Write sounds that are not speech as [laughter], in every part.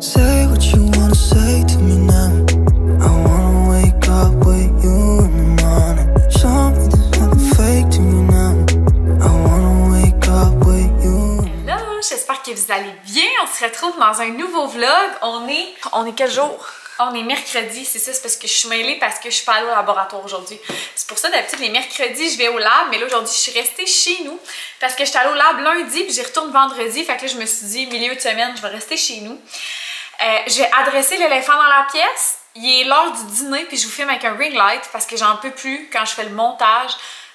Say what you wanna say to me now. I wanna wake up with you in the morning. Show me there's nothing fake to me now. I wanna wake up with you. Hello, j'espère que vous allez bien. On se retrouve dans un nouveau vlog. On est... On est quel jour? On est mercredi, c'est ça, c'est parce que je suis mêlée parce que je suis pas allée au laboratoire aujourd'hui. C'est pour ça, d'habitude, les mercredis, je vais au lab, mais là, aujourd'hui, je suis restée chez nous parce que j'étais allée au lab lundi, puis j'y retourne vendredi. Fait que là, je me suis dit, milieu de semaine, je vais rester chez nous. Euh, j'ai adressé l'éléphant dans la pièce. Il est l'heure du dîner, puis je vous filme avec un ring light parce que j'en peux plus quand je fais le montage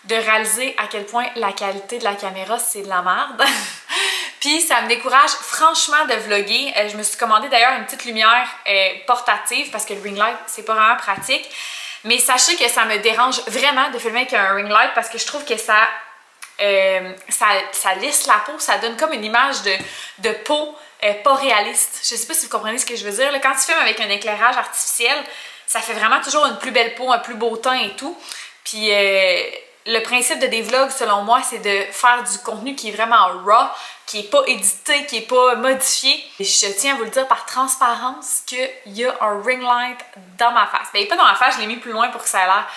de réaliser à quel point la qualité de la caméra, c'est de la merde. [laughs] Puis ça me décourage franchement de vlogger. Euh, je me suis commandé d'ailleurs une petite lumière euh, portative parce que le ring light, c'est pas vraiment pratique. Mais sachez que ça me dérange vraiment de filmer avec un ring light parce que je trouve que ça, euh, ça, lisse la peau, ça donne comme une image de, de peau pas réaliste. Je sais pas si vous comprenez ce que je veux dire. Quand tu filmes avec un éclairage artificiel, ça fait vraiment toujours une plus belle peau, un plus beau teint et tout. Puis le principe de des vlogs, selon moi, c'est de faire du contenu qui est vraiment raw, qui est pas édité, qui est pas modifié. Et je tiens à vous le dire par transparence qu'il y a un ring light dans ma face. Ben, pas dans ma face, je l'ai mis plus loin pour que ça ait l'air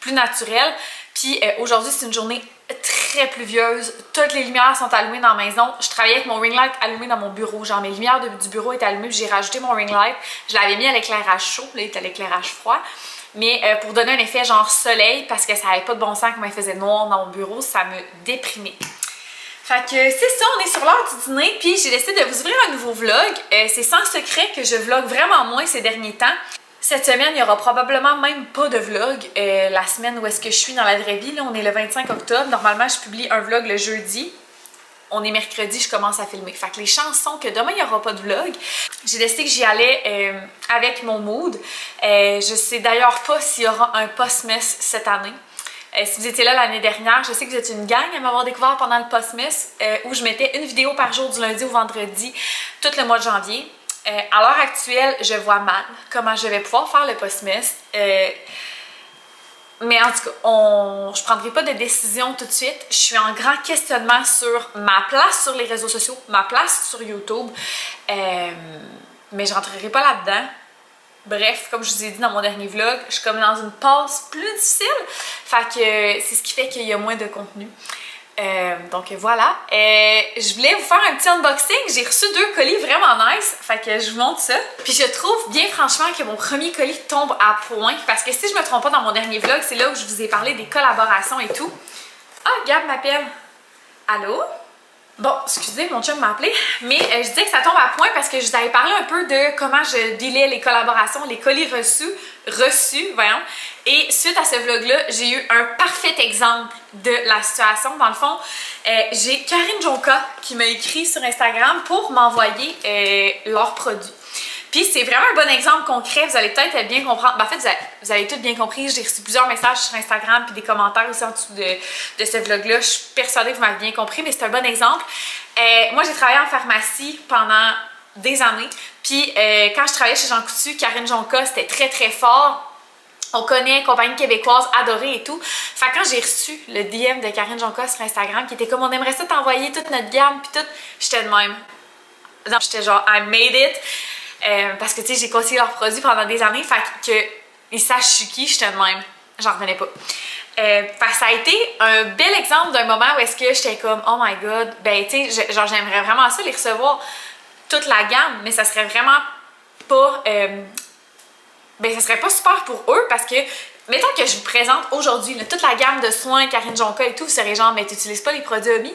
plus naturel. Puis euh, aujourd'hui, c'est une journée très pluvieuse. Toutes les lumières sont allumées dans la maison. Je travaillais avec mon ring light allumé dans mon bureau. Genre, mes lumières du bureau étaient allumées, j'ai rajouté mon ring light. Je l'avais mis à l'éclairage chaud, là, il était à l'éclairage froid. Mais euh, pour donner un effet genre soleil, parce que ça n'avait pas de bon sens comme il faisait noir dans mon bureau, ça me déprimait. Fait que c'est ça, on est sur l'heure du dîner, puis j'ai décidé de vous ouvrir un nouveau vlog. Euh, c'est sans secret que je vlog vraiment moins ces derniers temps. Cette semaine, il n'y aura probablement même pas de vlog. Euh, la semaine où est-ce que je suis dans la vraie vie, là, on est le 25 octobre. Normalement, je publie un vlog le jeudi on est mercredi, je commence à filmer. Fait que les chansons que demain il n'y aura pas de vlog. J'ai décidé que j'y allais euh, avec mon mood. Euh, je sais d'ailleurs pas s'il y aura un post-mess cette année. Euh, si vous étiez là l'année dernière, je sais que vous êtes une gang à m'avoir découvert pendant le post-mess où je mettais une vidéo par jour du lundi au vendredi tout le mois de janvier. à l'heure actuelle, je vois mal comment je vais pouvoir faire le post-mess. Mais en tout cas, on... je prendrai pas de décision tout de suite. Je suis en grand questionnement sur ma place sur les réseaux sociaux, ma place sur YouTube. Euh... Mais je rentrerai pas là-dedans. Bref, comme je vous ai dit dans mon dernier vlog, je suis comme dans une passe plus difficile. Fait que c'est ce qui fait qu'il y a moins de contenu. Euh, donc voilà. Euh, je voulais vous faire un petit unboxing. J'ai reçu deux colis vraiment nice. Fait que je vous montre ça. Puis je trouve bien franchement que mon premier colis tombe à point. Parce que si je me trompe pas dans mon dernier vlog, c'est là où je vous ai parlé des collaborations et tout. Ah, Gab m'appelle. Allô? Bon, excusez, mon chum m'a appelé, mais euh, je disais que ça tombe à point parce que je vous avais parlé un peu de comment je dealais les collaborations, les colis reçus, reçus, voyons. Et suite à ce vlog-là, j'ai eu un parfait exemple de la situation. Dans le fond, euh, j'ai Karine Jonka qui m'a écrit sur Instagram pour m'envoyer euh, leurs produits. Puis c'est vraiment un bon exemple concret, vous allez peut-être bien comprendre. Ben, en fait, vous avez, vous tout bien compris. J'ai reçu plusieurs messages sur Instagram puis des commentaires aussi en dessous de, de ce vlog-là. Je suis persuadée que vous m'avez bien compris, mais c'est un bon exemple. Euh, moi, j'ai travaillé en pharmacie pendant des années. Puis euh, quand je travaillais chez Jean Coutu, Karine Jonca, c'était très très fort. On connaît, compagnie québécoise, adorée et tout. Fait quand j'ai reçu le DM de Karine Jonca sur Instagram qui était comme on aimerait ça t'envoyer toute notre gamme puis tout, j'étais de même. J'étais genre I made it. Euh, parce que tu sais, j'ai conseillé leurs produits pendant des années, fait que ils sachent je suis qui, j'étais de même. J'en revenais pas. Euh, ça a été un bel exemple d'un moment où est-ce que j'étais comme oh my god, ben tu sais, genre j'aimerais vraiment ça les recevoir toute la gamme, mais ça serait vraiment pas euh, ben ça serait pas super pour eux parce que mettons que je vous présente aujourd'hui toute la gamme de soins Karine Jonka et tout, vous serez genre mais tu utilises pas les produits Omi?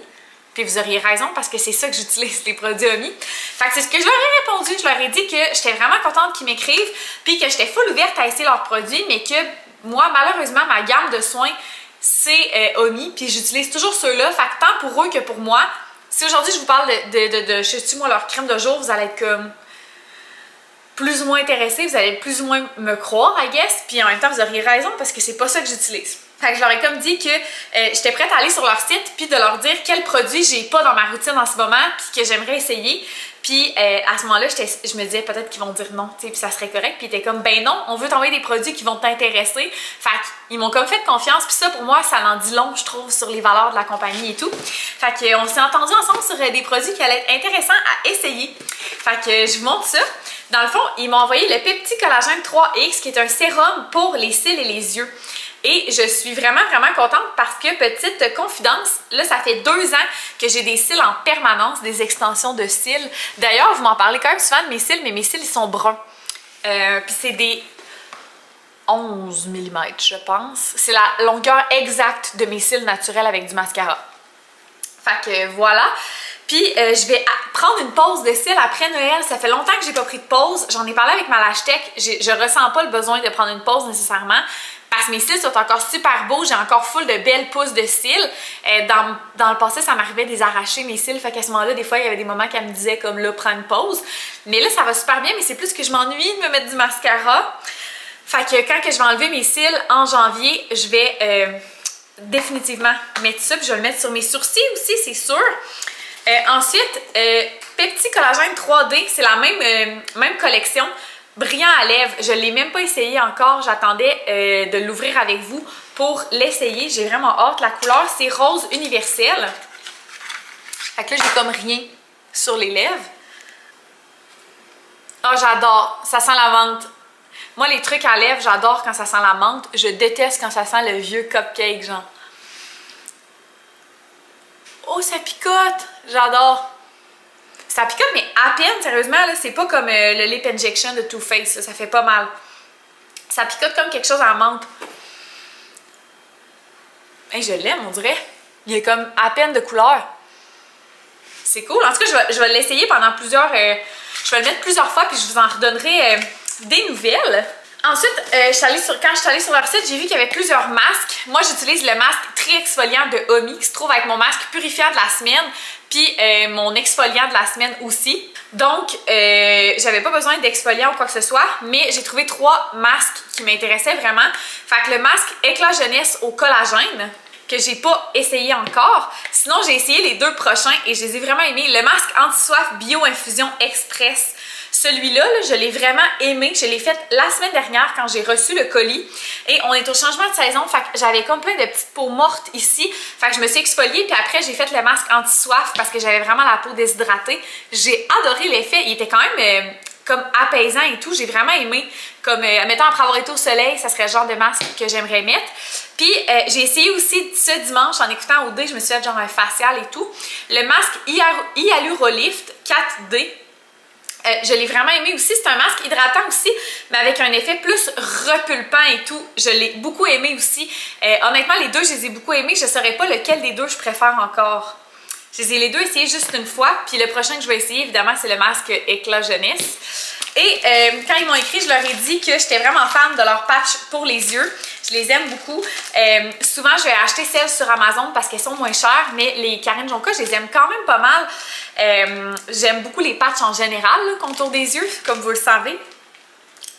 Puis vous auriez raison parce que c'est ça que j'utilise, les produits Omi. Fait que c'est ce que je leur ai répondu. Je leur ai dit que j'étais vraiment contente qu'ils m'écrivent, puis que j'étais full ouverte à essayer leurs produits, mais que moi, malheureusement, ma gamme de soins, c'est euh, Omi, puis j'utilise toujours ceux-là. Fait que tant pour eux que pour moi, si aujourd'hui je vous parle de, de, de, moi, leur crème de jour, vous allez être comme plus ou moins intéressé, vous allez plus ou moins me croire, I guess, puis en même temps, vous auriez raison parce que c'est pas ça que j'utilise. Fait que je leur ai comme dit que euh, j'étais prête à aller sur leur site puis de leur dire quels produits j'ai pas dans ma routine en ce moment puis que j'aimerais essayer. Puis euh, à ce moment-là, je me disais peut-être qu'ils vont dire non, tu sais, puis ça serait correct. Puis ils étaient comme ben non, on veut t'envoyer des produits qui vont t'intéresser. Fait qu'ils m'ont comme fait confiance. Puis ça pour moi, ça en dit long, je trouve, sur les valeurs de la compagnie et tout. Fait qu'on s'est entendu ensemble sur des produits qui allaient être intéressants à essayer. Fait que je vous montre ça. Dans le fond, ils m'ont envoyé le Pepti Collagène 3X qui est un sérum pour les cils et les yeux. Et je suis vraiment, vraiment contente parce que, petite confidence, là, ça fait deux ans que j'ai des cils en permanence, des extensions de cils. D'ailleurs, vous m'en parlez quand même souvent de mes cils, mais mes cils, ils sont bruns. Euh, puis c'est des 11 mm, je pense. C'est la longueur exacte de mes cils naturels avec du mascara. Fait que voilà. Puis euh, je vais prendre une pause de cils après Noël. Ça fait longtemps que j'ai pas pris de pause. J'en ai parlé avec ma Lash Tech. Je ressens pas le besoin de prendre une pause nécessairement parce que mes cils sont encore super beaux, j'ai encore full de belles pousses de cils. Euh, dans, dans, le passé, ça m'arrivait de les arracher mes cils, fait qu'à ce moment-là, des fois, il y avait des moments qu'elle me disait comme là, prends une pause. Mais là, ça va super bien, mais c'est plus que je m'ennuie de me mettre du mascara. Fait que quand que je vais enlever mes cils en janvier, je vais euh, définitivement mettre ça, puis je vais le mettre sur mes sourcils aussi, c'est sûr. Euh, ensuite, Pepti Collagène 3D, c'est la même, même collection brillant à lèvres. Je l'ai même pas essayé encore. J'attendais euh, de l'ouvrir avec vous pour l'essayer. J'ai vraiment hâte. La couleur, c'est rose universel. Fait que là, j'ai comme rien sur les lèvres. Oh, j'adore. Ça sent la menthe. Moi, les trucs à lèvres, j'adore quand ça sent la menthe. Je déteste quand ça sent le vieux cupcake, genre. Oh, ça picote! J'adore! Ça picote, mais à peine, sérieusement, c'est pas comme euh, le lip injection de Too Faced, ça fait pas mal. Ça picote comme quelque chose en menthe. Je l'aime, on dirait. Il est comme à peine de couleur. C'est cool. En tout cas, je vais, l'essayer pendant plusieurs... Euh, je vais le mettre plusieurs fois, puis je vous en redonnerai euh, des nouvelles. Ensuite, sur, quand je suis allée sur leur site, j'ai vu qu'il y avait plusieurs masques. Moi, j'utilise le masque très exfoliant de Omi, qui se trouve être mon masque purifiant de la semaine puis euh, mon exfoliant de la semaine aussi. Donc, euh, j'avais pas besoin d'exfoliant ou quoi que ce soit, mais j'ai trouvé trois masques qui m'intéressaient vraiment. Fait que le masque Éclat Jeunesse au collagène, que j'ai pas essayé encore. Sinon, j'ai essayé les deux prochains et je les ai vraiment aimés. Le masque anti-soif Bio-Infusion Express celui-là, je l'ai vraiment aimé. Je l'ai fait la semaine dernière quand j'ai reçu le colis. Et on est au changement de saison, fait que j'avais comme plein de petites peaux mortes ici. Fait que je me suis exfoliée, puis après j'ai fait le masque anti-soif parce que j'avais vraiment la peau déshydratée. J'ai adoré l'effet. Il était quand même... Euh, comme apaisant et tout, j'ai vraiment aimé. Comme, euh, mettons, après avoir été au soleil, ça serait le genre de masque que j'aimerais mettre. Puis, euh, j'ai essayé aussi ce dimanche, en écoutant OD, je me suis fait genre un facial et tout, le masque Hyalurolift 4D euh, je l'ai vraiment aimé aussi. C'est un masque hydratant aussi, mais avec un effet plus repulpant et tout. Je l'ai beaucoup aimé aussi. Euh, honnêtement, les deux, je les ai beaucoup aimés. Je ne saurais pas lequel des deux je préfère encore. Je les ai les deux essayés juste une fois. Puis le prochain que je vais essayer, évidemment, c'est le masque Éclat Jeunesse. Et euh, quand ils m'ont écrit, je leur ai dit que j'étais vraiment fan de leur patch pour les yeux. Je les aime beaucoup. Euh, souvent, je vais acheter celles sur Amazon parce qu'elles sont moins chères, mais les Karine Jonka, je les aime quand même pas mal. Euh, j'aime beaucoup les patchs en général, le contour des yeux, comme vous le savez.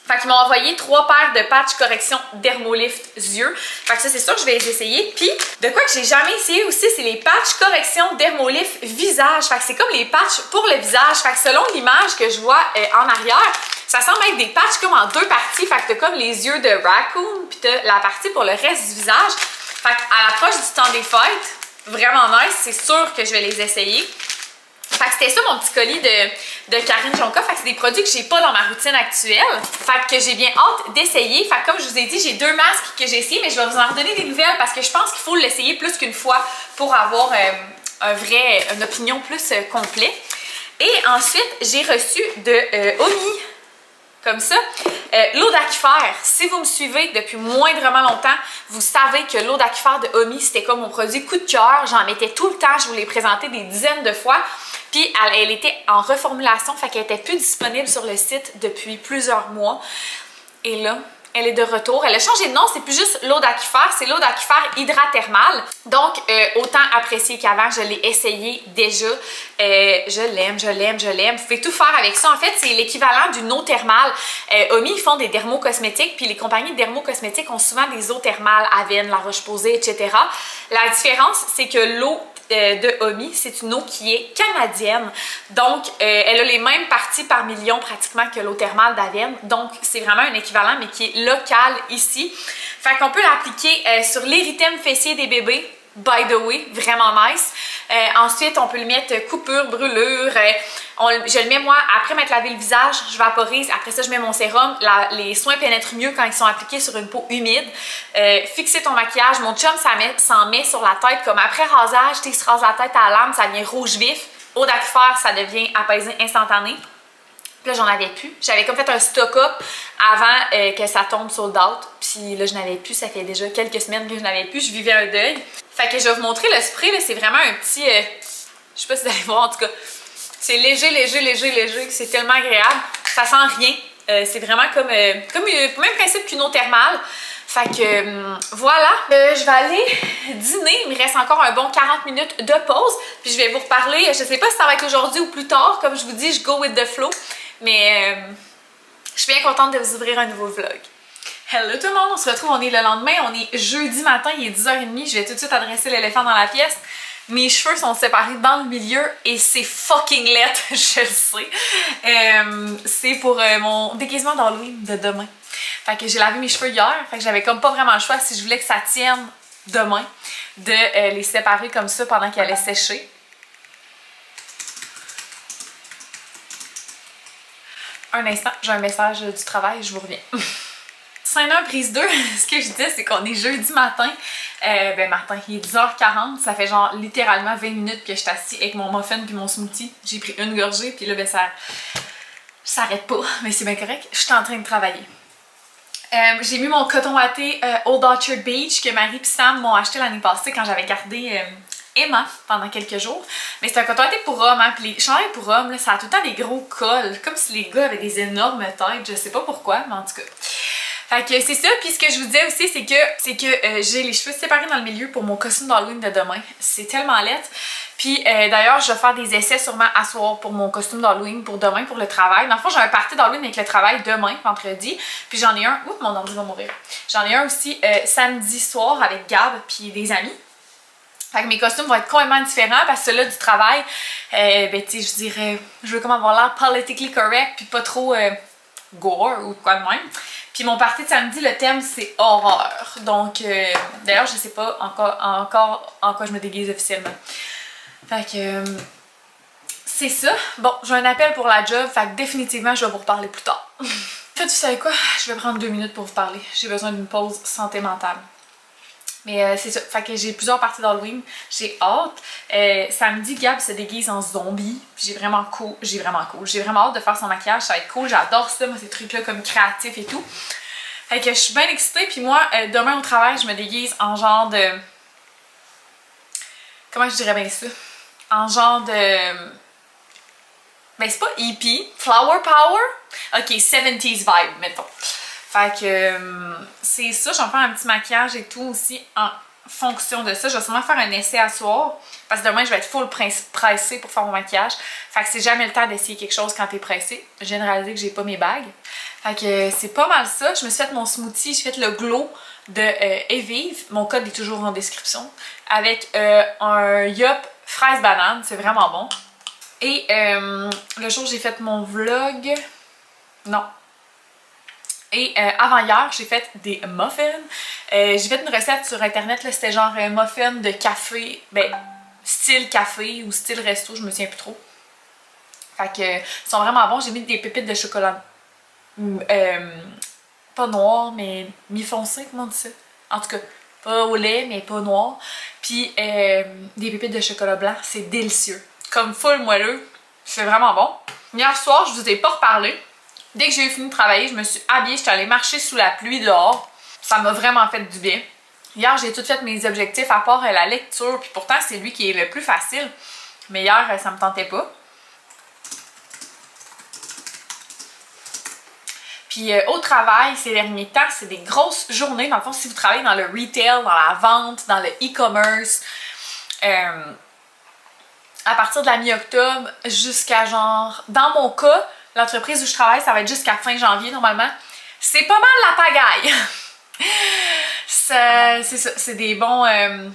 Fait qu'ils m'ont envoyé trois paires de patchs correction Dermolift yeux. Fait que ça, c'est sûr que je vais les essayer. Puis, de quoi que j'ai jamais essayé aussi, c'est les patchs correction Dermolift visage. Fait que c'est comme les patchs pour le visage. Fait que selon l'image que je vois euh, en arrière, ça semble être des patchs comme en deux parties. Fait que t'as comme les yeux de raccoon, puis t'as la partie pour le reste du visage. Fait qu'à l'approche du temps des fêtes, vraiment nice, c'est sûr que je vais les essayer. Fait que c'était ça mon petit colis de, de Karine Jonka. Fait que c'est des produits que j'ai pas dans ma routine actuelle. Fait que j'ai bien hâte d'essayer. Fait que comme je vous ai dit, j'ai deux masques que j'ai essayé, mais je vais vous en redonner des nouvelles parce que je pense qu'il faut l'essayer plus qu'une fois pour avoir euh, un vrai, une opinion plus euh, complète. Et ensuite, j'ai reçu de euh, Omi comme ça. Euh, l'eau d'aquifère, si vous me suivez depuis moindrement longtemps, vous savez que l'eau d'aquifère de Omi, c'était comme mon produit coup de cœur. J'en mettais tout le temps, je vous l'ai présenté des dizaines de fois. Puis elle, était en reformulation, fait qu'elle était plus disponible sur le site depuis plusieurs mois. Et là, elle est de retour. Elle a changé de nom, c'est plus juste l'eau d'aquifère, c'est l'eau d'aquifère hydrathermale. Donc, euh, autant apprécié qu'avant, je l'ai essayé déjà. Euh, je l'aime, je l'aime, je l'aime. Vous pouvez tout faire avec ça. En fait, c'est l'équivalent d'une eau thermale. Euh, Omi, ils font des dermocosmétiques, puis les compagnies de dermocosmétiques ont souvent des eaux thermales, Aven, La Roche-Posay, etc. La différence, c'est que l'eau euh, de Omi, c'est une eau qui est canadienne. Donc, euh, elle a les mêmes parties par million pratiquement que l'eau thermale d'Aven. Donc, c'est vraiment un équivalent, mais qui est local ici. Fait qu'on peut l'appliquer euh, sur l'érythème fessier des bébés, by the way, vraiment nice. ensuite, on peut le mettre coupure, brûlure. je le mets moi, après m'être lavé le visage, je vaporise. Après ça, je mets mon sérum. les soins pénètrent mieux quand ils sont appliqués sur une peau humide. fixer ton maquillage. Mon chum s'en met, sur la tête comme après rasage. Tu se rase la tête à la lame, ça devient rouge vif. Eau d'aquifère, ça devient apaisé instantané. Là, j'en avais plus. J'avais comme fait un stock-up avant euh, que ça tombe sold out. Puis là, je n'avais plus. Ça fait déjà quelques semaines que je n'avais plus. Je vivais un deuil. Fait que je vais vous montrer le spray. C'est vraiment un petit... Euh, je sais pas si vous allez voir, en tout cas. C'est léger, léger, léger, léger. C'est tellement agréable. Ça sent rien. Euh, c'est vraiment comme, comme le même principe qu'une eau thermale. Fait que voilà, je vais aller dîner. Il me reste encore un bon 40 minutes de pause. Puis je vais vous reparler. Je sais pas si ça va être aujourd'hui ou plus tard. Comme je vous dis, je go with the flow. Mais euh, je suis bien contente de vous ouvrir un nouveau vlog. Hello tout le monde, on se retrouve, on est le lendemain, on est jeudi matin, il est 10h30, je vais tout de suite adresser l'éléphant dans la pièce. Mes cheveux sont séparés dans le milieu et c'est fucking laid, [laughs] je le sais. Euh, c'est pour euh, mon déguisement d'Halloween de demain. Fait que j'ai lavé mes cheveux hier, fait que j'avais comme pas vraiment le choix si je voulais que ça tienne demain de les séparer comme ça pendant qu'elle allait sécher. un instant, j'ai un message du travail, je vous reviens. [laughs] Scène 1, prise 2, [laughs] ce que je disais, c'est qu'on est jeudi matin. Euh, ben matin, il est 10h40, ça fait genre littéralement 20 minutes que je suis assis avec mon muffin puis mon smoothie. J'ai pris une gorgée, puis là, ben ça s'arrête pas, [laughs] mais c'est bien correct. Je suis en train de travailler. Euh, j'ai mis mon coton watté euh, Old Orchard Beach que Marie et Sam m'ont acheté l'année passée quand j'avais gardé Emma pendant quelques jours. Mais c'est un coton pour hommes, hein. Puis les chandails pour hommes, là, ça a tout le temps des gros cols. Comme si les gars avaient des énormes têtes. Je sais pas pourquoi, mais en tout cas. Fait que c'est ça, puis ce que je vous disais aussi, c'est que c'est que euh, j'ai les cheveux séparés dans le milieu pour mon costume d'Halloween de demain. C'est tellement laid. Puis euh, d'ailleurs, je vais faire des essais sûrement à soir pour mon costume d'Halloween pour demain, pour le travail. Dans le fond, j'ai un party d'Halloween avec le travail demain, vendredi. Puis j'en ai un... Oups, mon ordi va mourir. J'en ai un aussi euh, samedi soir avec Gab puis des amis. Fait que mes costumes vont être complètement différents parce que là du travail, ben tu sais, je dirais, je veux comme avoir l'air politically correct puis pas trop gore ou quoi de même. Puis mon party de samedi, le thème c'est horreur. Donc, euh, d'ailleurs, je sais pas encore, encore en quoi je me déguise officiellement. Fait que, c'est ça. Bon, j'ai un appel pour la job, fait que définitivement, je vais vous reparler plus tard. [laughs] fait, vous savez quoi? Je vais prendre deux minutes pour vous parler. J'ai besoin d'une pause santé mentale. Mais euh, c'est ça. Fait que j'ai plusieurs parties d'Halloween. J'ai hâte. Euh, samedi, Gab se déguise en zombie. J'ai vraiment cool. J'ai vraiment cool. J'ai vraiment hâte de faire son maquillage. Ça va être cool. J'adore ça, moi, ces trucs-là comme créatifs et tout. Fait que je suis bien excitée. Puis moi, euh, demain au travail, je me déguise en genre de... Comment je dirais bien ça? En genre de... Ben c'est pas hippie. Flower power? Ok, 70s vibe, mettons. Fait que euh, c'est ça, je vais faire un petit maquillage et tout aussi en fonction de ça. Je vais sûrement faire un essai à soir parce que demain je vais être full pressée pour faire mon maquillage. Fait que c'est jamais le temps d'essayer quelque chose quand t'es pressée. Je viens de réaliser que j'ai pas mes bagues. Fait que euh, c'est pas mal ça. Je me suis fait mon smoothie, j'ai fait le glow de euh, Evive. Mon code est toujours en description. Avec un Yup fraise banane, c'est vraiment bon. Et le jour j'ai fait mon vlog, non, et euh, avant hier, j'ai fait des muffins. Euh, j'ai fait une recette sur internet, c'était genre un muffin de café, ben style café ou style resto, je me souviens plus trop. Fait que ils sont vraiment bons. J'ai mis des pépites de chocolat. Euh, pas noir, mais mi-foncé, comment on dit ça? En tout cas, pas au lait, mais pas noir. Puis des pépites de chocolat blanc, c'est délicieux. Comme full moelleux, c'est vraiment bon. Hier soir, je vous ai pas reparlé. Dès que j'ai fini de travailler, je me suis habillée, je suis allée marcher sous la pluie dehors. Ça m'a vraiment fait du bien. Hier, j'ai tout fait mes objectifs à part euh, la lecture, puis pourtant, c'est lui qui est le plus facile. Mais hier, euh, ça me tentait pas. Puis euh, au travail, ces derniers temps, c'est des grosses journées. Dans le fond, si vous travaillez dans le retail, dans la vente, dans le e-commerce, à partir de la mi-octobre jusqu'à genre... Dans mon cas, l'entreprise où je travaille, ça va être jusqu'à fin janvier normalement. C'est pas mal la pagaille! [laughs] c'est ça, c'est des bons... Euh,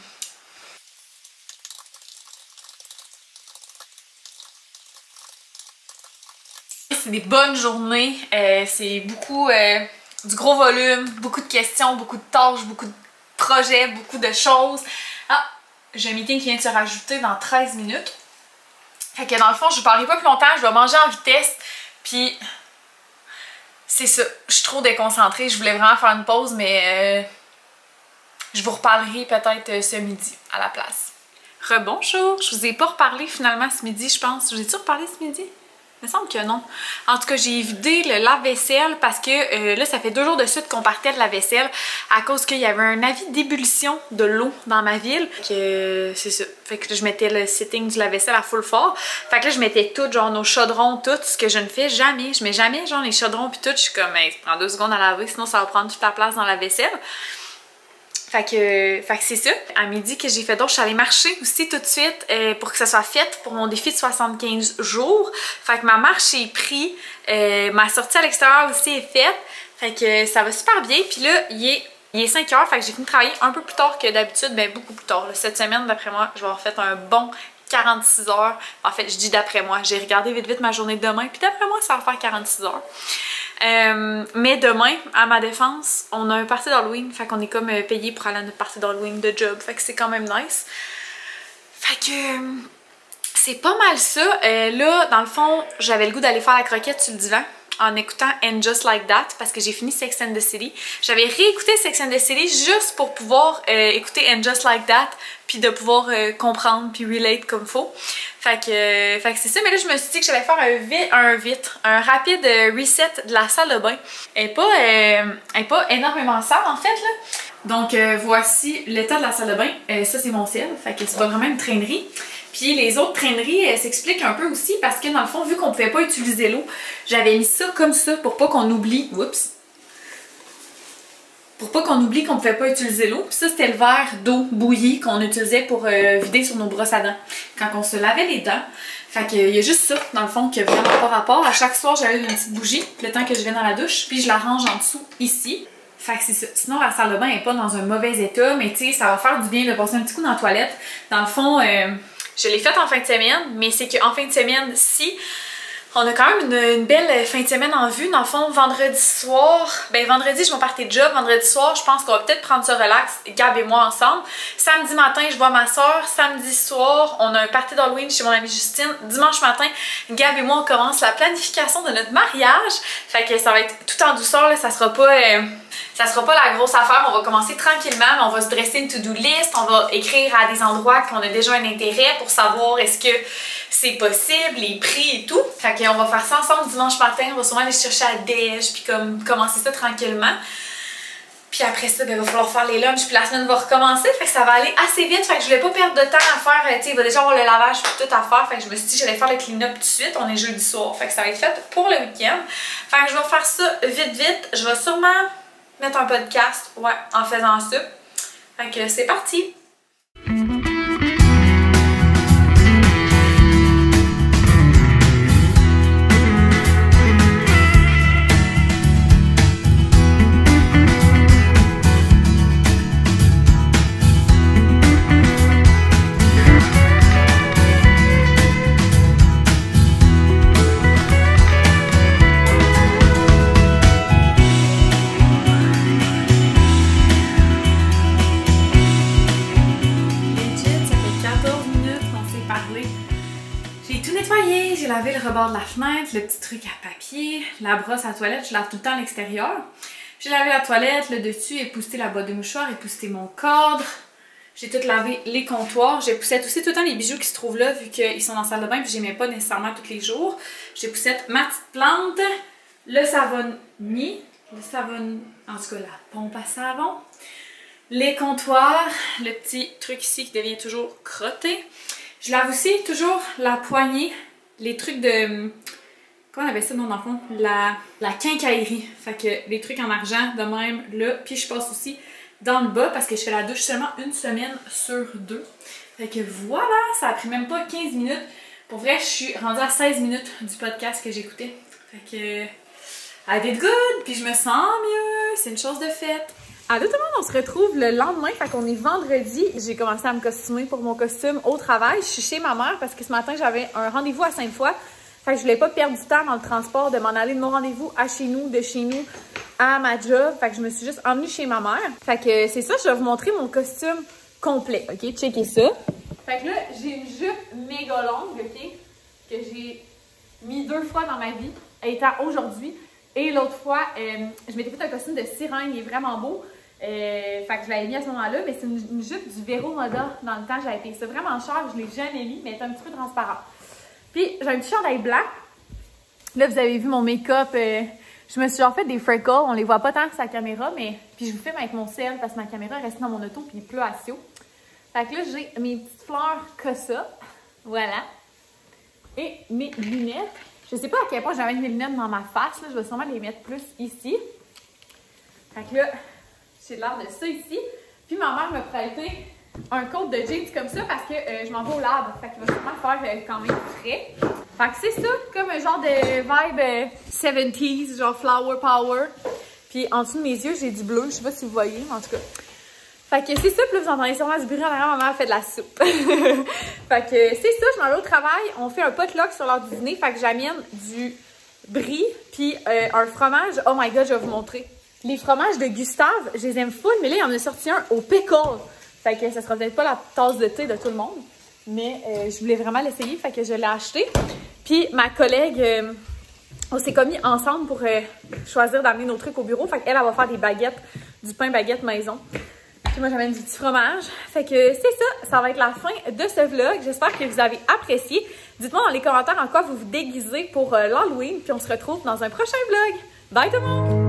c'est des bonnes journées, euh, c'est beaucoup euh, du gros volume, beaucoup de questions, beaucoup de tâches, beaucoup de projets, beaucoup de choses. Ah, j'ai un meeting qui vient de se rajouter dans 13 minutes. Fait que dans le fond, je ne parlerai pas plus longtemps, je vais manger en vitesse, puis c'est ça, je suis trop déconcentrée, je voulais vraiment faire une pause, mais euh, je vous reparlerai peut-être ce midi à la place. Rebonjour, je vous ai pas reparlé finalement ce midi, je pense. Je vous ai-tu reparlé ce midi? Il me semble que non. En tout cas, j'ai vidé le lave-vaisselle parce que euh, là, ça fait deux jours de suite qu'on partait de la vaisselle à cause qu'il y avait un avis d'ébullition de l'eau dans ma ville. Que c'est ça. Fait que je mettais le setting du lave-vaisselle à full fort. Fait que là, je mettais tout, genre nos chaudrons, tout, ce que je ne fais jamais. Je mets jamais, genre, les chaudrons puis tout. Je suis comme, hey, ça prend deux secondes à laver, sinon ça va prendre toute la place dans la vaisselle. Fait que, c'est ça. À midi que j'ai fait d'autres, je suis allée marcher aussi tout de suite euh, pour que ça soit fait pour mon défi de 75 jours. Fait que ma marche est prise, euh, ma sortie à l'extérieur aussi est faite. Fait que ça va super bien. Puis là, il est, il est 5 heures, fait que j'ai fini de travailler un peu plus tard que d'habitude, mais beaucoup plus tard. Cette semaine, d'après moi, je vais avoir fait un bon 46 heures. En fait, je dis d'après moi. J'ai regardé vite vite ma journée de demain, puis d'après moi, ça va faire 46 heures. Euh, mais demain, à ma défense, on a un party d'Halloween. Fait qu'on est comme euh, payé pour aller à notre party d'Halloween de job. Fait que c'est quand même nice. Fait que c'est pas mal ça. Euh, là, dans le fond, j'avais le goût d'aller faire la croquette sur le divan en écoutant And Just Like That parce que j'ai fini Sex and the City. J'avais réécouté Sex and the City juste pour pouvoir écouter And Just Like That puis de pouvoir comprendre puis relate comme faut. Fait que, fait que c'est ça, mais là je me suis dit que j'allais faire un vite, un vite, un rapide reset de la salle de bain. Elle est pas, euh, elle est pas énormément sale en fait là. Donc euh, voici l'état de la salle de bain. Euh, ça c'est mon ciel, fait que c'est pas vraiment une traînerie. Puis les autres traîneries, s'expliquent un peu aussi parce que dans le fond, vu qu'on pouvait pas utiliser l'eau, j'avais mis ça comme ça pour pas qu'on oublie. Oups! pour pas qu'on oublie qu'on pouvait pas utiliser l'eau. Puis ça, c'était le verre d'eau bouillie qu'on utilisait pour euh, vider sur nos brosses à dents quand on se lavait les dents. Fait qu'il y a juste ça, dans le fond, qui a vraiment pas rapport. À chaque soir, j'avais une petite bougie, le temps que je vais dans la douche, puis je la range en dessous, ici. Fait que c'est ça. Sinon, la salle de bain est pas dans un mauvais état, mais tu sais, ça va faire du bien de passer un petit coup dans la toilette. Dans le fond, euh, je l'ai faite en fin de semaine, mais c'est qu'en fin de semaine, si on a quand même une, belle fin de semaine en vue. Dans le fond, vendredi soir, ben vendredi, je vais partir de job. Vendredi soir, je pense qu'on va peut-être prendre ça relax, Gab et moi ensemble. Samedi matin, je vois ma soeur. Samedi soir, on a un party d'Halloween chez mon amie Justine. Dimanche matin, Gab et moi, on commence la planification de notre mariage. Fait que ça va être tout en douceur, là. ça sera pas... Euh, ça sera pas la grosse affaire, on va commencer tranquillement, mais on va se dresser une to-do list, on va écrire à des endroits qu'on a déjà un intérêt pour savoir est-ce que c'est possible, les prix et tout. Fait qu'on va faire ça ensemble dimanche matin, on va sûrement aller chercher à déj, puis comme commencer ça tranquillement. Puis après ça, ben, il va falloir faire les lunchs, puis la semaine va recommencer, fait que ça va aller assez vite, fait que je voulais pas perdre de temps à faire, tu sais, il va déjà avoir le lavage puis tout à faire, fait que je me suis dit j'allais faire le clean-up tout de suite, on est jeudi soir, fait que ça va être fait pour le week-end. Fait que je vais faire ça vite vite, je vais sûrement mettre un podcast, ouais, en faisant ça. Fait que c'est parti! Le petit truc à papier, la brosse à toilette, je lave tout le temps à l'extérieur. J'ai lavé la toilette, le dessus, épousseté la boîte de mouchoirs, épousseté mon cadre. J'ai tout lavé les comptoirs. J'ai poussé aussi tout le temps les bijoux qui se trouvent là, vu qu'ils sont dans la salle de bain, puis j'aimais pas nécessairement tous les jours. J'ai poussé ma petite plante, le savonnier, le savon, en tout cas la pompe à savon, les comptoirs, le petit truc ici qui devient toujours crotté. Je lave aussi toujours la poignée les trucs de... on appelle ça, mon enfant? La, la quincaillerie. Fait que les trucs en argent, de même, là. Puis je passe aussi dans le bas parce que je fais la douche seulement une semaine sur deux. Fait que voilà, ça a pris même pas 15 minutes. Pour vrai, je suis rendue à 16 minutes du podcast que j'écoutais. Fait que. I did good, puis je me sens mieux. C'est une chose de faite. Allô tout le monde, on se retrouve le lendemain, fait qu'on est vendredi. J'ai commencé à me costumer pour mon costume au travail. Je suis chez ma mère parce que ce matin, j'avais un rendez-vous à Sainte-Foy. Fait que je voulais pas perdre du temps dans le transport, de m'en aller de mon rendez-vous à chez nous, de chez nous à ma job. Fait que je me suis juste emmenée chez ma mère. Fait que c'est ça, je vais vous montrer mon costume complet. OK, checkez ça. Fait que là, j'ai une jupe méga longue, OK, que j'ai mis deux fois dans ma vie, étant aujourd'hui. Et l'autre fois, euh, je m'étais fait un costume de sirène, il est vraiment beau. Euh, fait que je l'avais mis à ce moment-là, mais c'est une, jupe du Vero Moda. Dans le temps, j'avais payé ça vraiment cher, je l'ai jamais mis, mais elle est un petit peu transparent. Puis j'ai un petit chandail blanc. Là, vous avez vu mon make-up. euh, je me suis en fait des freckles. On les voit pas tant sur la caméra, mais puis je vous filme avec mon sel parce que ma caméra est restée dans mon auto puis il pleut à Sio. Fait que là, j'ai mes petites fleurs que ça. Voilà. Et mes lunettes. Je sais pas à quel point je vais mettre mes lunettes dans ma face. Là. Je vais sûrement les mettre plus ici. Fait que là, j'ai l'air de ça ici. Puis ma mère m'a prêté un coat de jeans comme ça parce que euh, je m'en vais au lab. Fait qu'il va sûrement faire euh, quand même frais. Fait que c'est ça, comme un genre de vibe euh, 70s, genre flower power. Puis en dessous de mes yeux, j'ai du bleu. Je sais pas si vous voyez, mais en tout cas. Fait que c'est ça, puis là, vous entendez sûrement du bruit en arrière, ma mère fait de la soupe. [laughs] fait que c'est ça, je m'en vais au travail, on fait un potluck sur l'heure du dîner, fait que j'amène du brie, puis euh, un fromage, oh my god, je vais vous montrer. Les fromages de Gustave, je les aime full, mais là, il en a sorti un au pickle. Fait que ça sera peut-être pas la tasse de thé de tout le monde, mais euh, je voulais vraiment l'essayer, fait que je l'ai acheté. Puis ma collègue... euh, on s'est commis ensemble pour euh, choisir d'amener nos trucs au bureau. Fait qu'elle, elle va faire des baguettes, du pain baguette maison. Puis moi, j'amène du petit fromage. Fait que c'est ça, ça va être la fin de ce vlog. J'espère que vous avez apprécié. Dites-moi dans les commentaires en quoi vous vous déguisez pour l'Halloween. Puis on se retrouve dans un prochain vlog. Bye tout le monde!